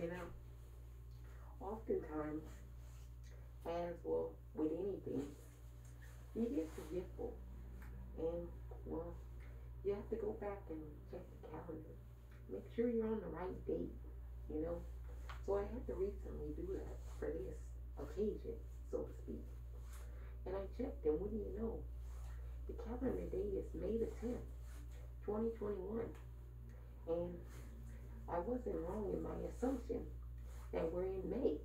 You know, oftentimes, as well with anything, you get forgetful. And, well, you have to go back and check the calendar. Make sure you're on the right date, you know. So I had to recently do that for this occasion, so to speak. And I checked, and what do you know? The calendar date is May the 10th, 2021. And I wasn't wrong in my assumption that we're in May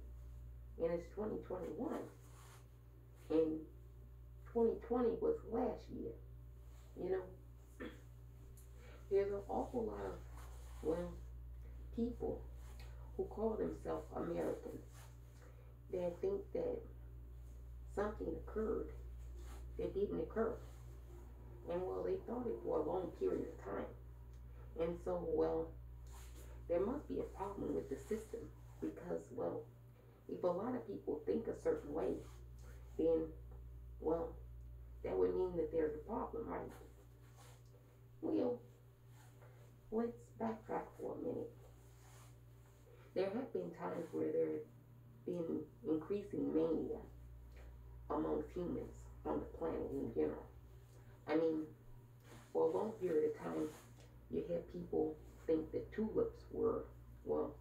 and it's 2021. And 2020 was last year. You know, there's an awful lot of, well, people who call themselves Americans that think that something occurred that didn't occur. And well, they thought it for a long period of time. And so, well, there must be a problem with the system because, well, if a lot of people think a certain way, then, well, that would mean that there's a problem, right? Well, let's backtrack for a minute. There have been times where there have been increasing mania amongst humans on the planet in general. I mean, for a long period of time, you had people think that tulips were, well,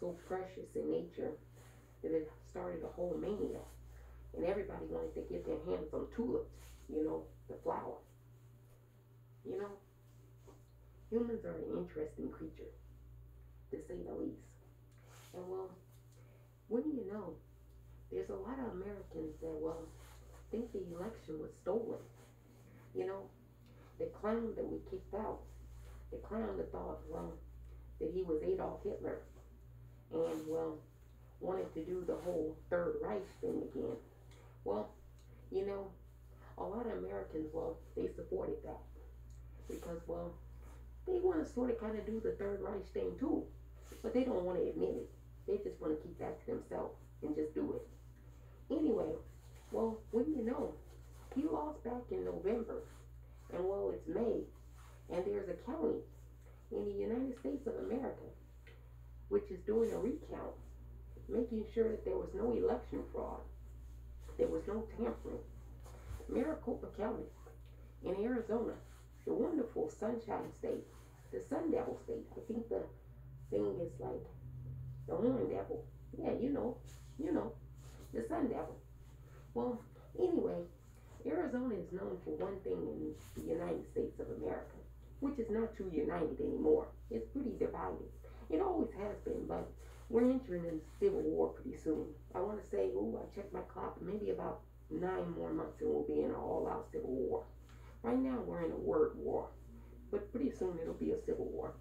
so precious in nature that it started a whole mania. And everybody wanted to get their hands on tulips, you know, the flower. You know, humans are an interesting creature, to say the least. And well, wouldn't you know, there's a lot of Americans that, well, think the election was stolen. You know, the clown that we kicked out, the clown that thought, well, that he was Adolf Hitler, and, well, wanted to do the whole Third Reich thing again. Well, you know, a lot of Americans, well, they supported that. Because, well, they want to sort of kind of do the Third Reich thing too. But they don't want to admit it. They just want to keep that to themselves and just do it. Anyway, well, when you know, he lost back in November. And well, it's May. And there's a county in the United States of America which is doing a recount, making sure that there was no election fraud, there was no tampering. Maricopa County in Arizona, the wonderful sunshine state, the sun devil state. I think the thing is like the horn devil. Yeah, you know, you know, the sun devil. Well, anyway, Arizona is known for one thing in the United States of America, which is not too united anymore. It's pretty divided. It always has been, but we're entering a civil war pretty soon. I want to say, oh, I checked my clock, maybe about nine more months and we'll be in an all-out civil war. Right now we're in a word war, but pretty soon it'll be a civil war.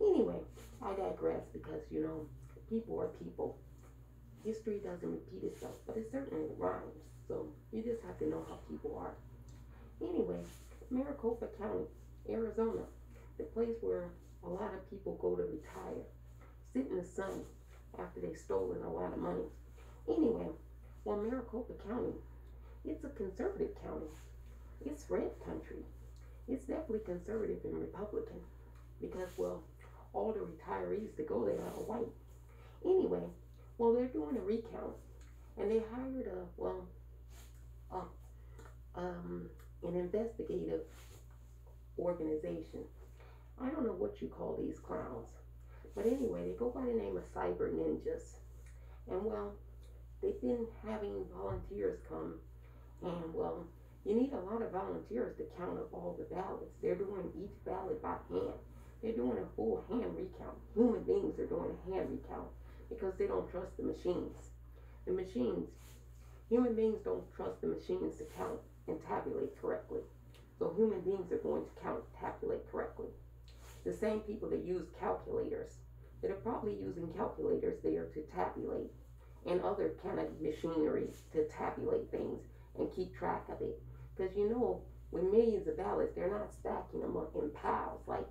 Anyway, I digress because, you know, people are people. History doesn't repeat itself, but it certainly rhymes. So you just have to know how people are. Anyway, Maricopa County, Arizona, the place where a lot of people go to retire, sit in the sun after they've stolen a lot of money. Anyway, well, Maricopa County, it's a conservative county. It's red country. It's definitely conservative and Republican because, well, all the retirees that go there are white. Anyway, well, they're doing a recount and they hired a, well, a, um, an investigative organization I don't know what you call these clowns. But anyway, they go by the name of Cyber Ninjas. And well, they've been having volunteers come. And well, you need a lot of volunteers to count up all the ballots. They're doing each ballot by hand. They're doing a full hand recount. Human beings are doing a hand recount because they don't trust the machines. The machines, human beings don't trust the machines to count and tabulate correctly. So human beings are going to count, tabulate correctly the same people that use calculators that are probably using calculators there to tabulate and other kind of machinery to tabulate things and keep track of it. Because you know, with millions of ballots, they're not stacking them up in piles. Like,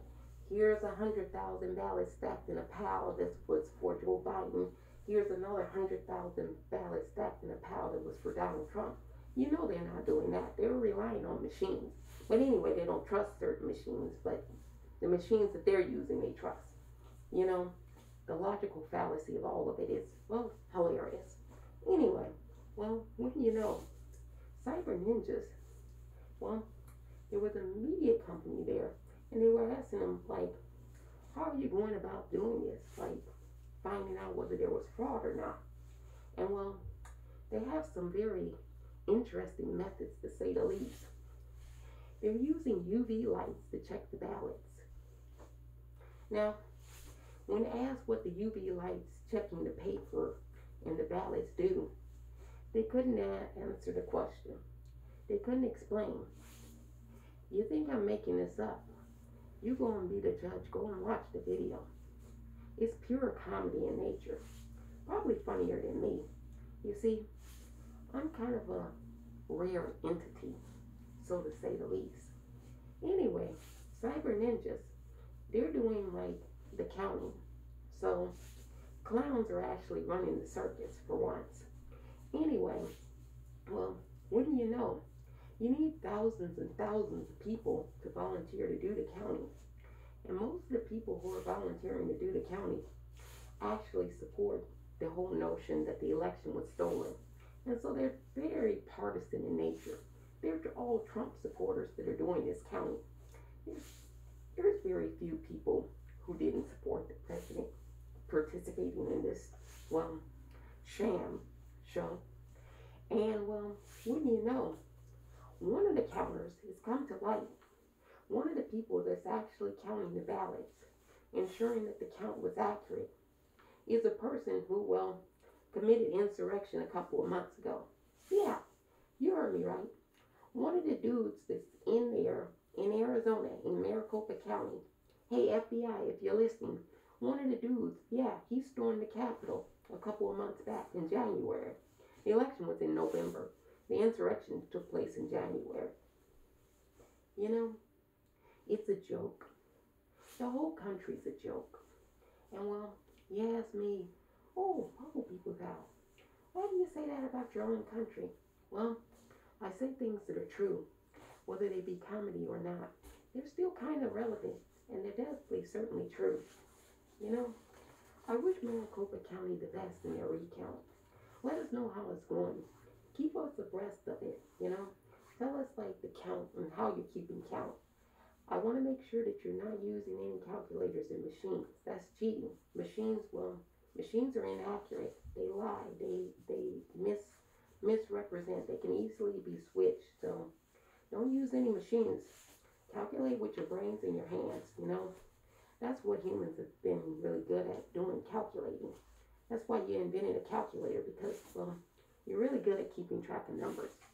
here's a hundred thousand ballots stacked in a pile that was for Joe Biden. Here's another hundred thousand ballots stacked in a pile that was for Donald Trump. You know they're not doing that. They're relying on machines. But anyway, they don't trust certain machines. But the machines that they're using they trust. You know? the logical fallacy of all of it is, well, hilarious. Anyway, well, what do you know? Cyber Ninjas, well, there was a media company there, and they were asking them, like, how are you going about doing this? Like, finding out whether there was fraud or not. And well, they have some very interesting methods to say the least. They're using UV lights to check the ballots. Now, when asked what the UV lights checking the paper and the ballots do, they couldn't answer the question. They couldn't explain. You think I'm making this up? You go and be the judge. Go and watch the video. It's pure comedy in nature. Probably funnier than me. You see, I'm kind of a rare entity, so to say the least. Anyway, Cyber Ninjas, they're doing like the counting. So clowns are actually running the circus for once. Anyway, well, wouldn't you know? You need thousands and thousands of people to volunteer to do the counting. And most of the people who are volunteering to do the counting actually support the whole notion that the election was stolen. And so they're very partisan in nature. They're all Trump supporters that are doing this counting. There's, very few people who didn't support the president participating in this, well, sham show. And, well, wouldn't you know, one of the counters has come to light. One of the people that's actually counting the ballots, ensuring that the count was accurate, is a person who, well, committed insurrection a couple of months ago. Yeah, you heard me right. One of the dudes that's in there in Arizona, in Maricopa County. Hey, FBI, if you're listening, one of the dudes, yeah, he stormed the Capitol a couple of months back in January. The election was in November. The insurrection took place in January. You know, it's a joke. The whole country's a joke. And well, ask me, oh, people out. Why do you say that about your own country? Well, I say things that are true, whether they be comedy or not. They're still kind of relevant, and they're definitely certainly true. You know, I wish Maricopa County the best in their recount. Let us know how it's going keep us abreast of it, you know? Tell us like the count and how you're keeping count. I want to make sure that you're not using any calculators and machines. That's cheating. Machines, well, machines are inaccurate. They lie. They they mis misrepresent. They can easily be switched. So don't use any machines. Calculate with your brains and your hands. You know, that's what humans have been really good at doing, calculating. That's why you invented a calculator because well, you're really good at keeping track of numbers.